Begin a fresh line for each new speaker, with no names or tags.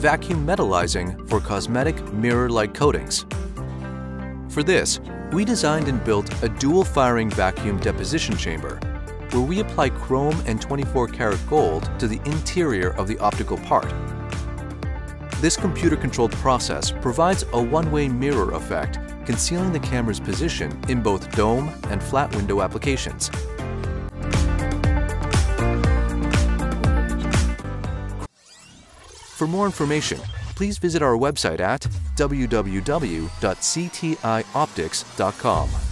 vacuum metallizing for cosmetic mirror-like coatings. For this, we designed and built a dual-firing vacuum deposition chamber where we apply chrome and 24 karat gold to the interior of the optical part. This computer-controlled process provides a one-way mirror effect, concealing the camera's position in both dome and flat window applications. For more information, please visit our website at www.ctioptics.com.